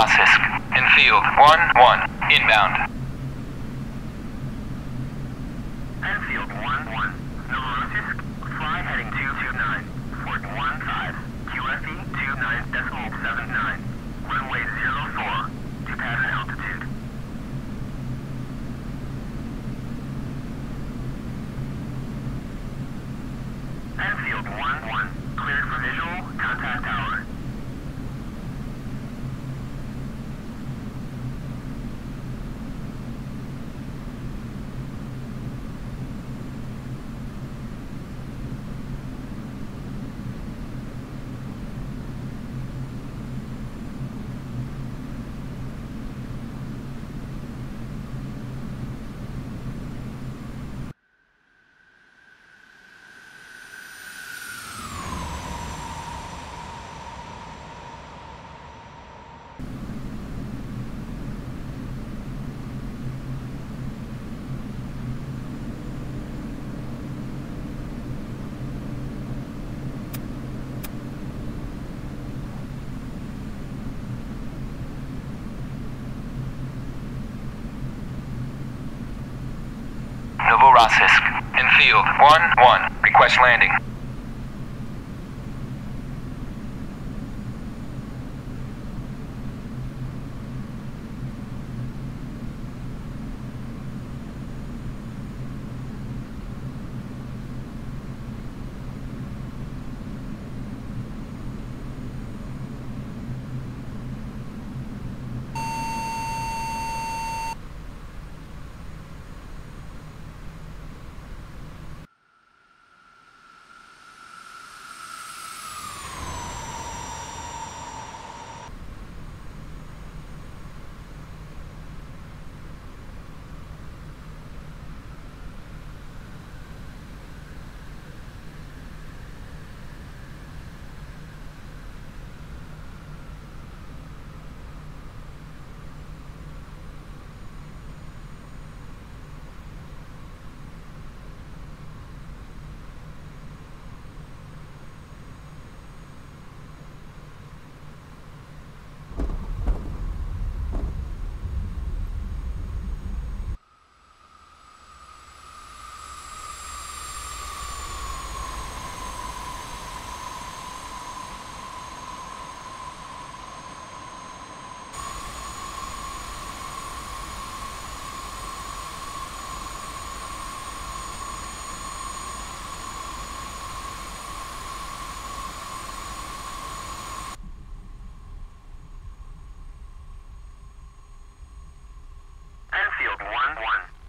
In field 1-1. Inbound. 1-1. Request landing. Field 1-1.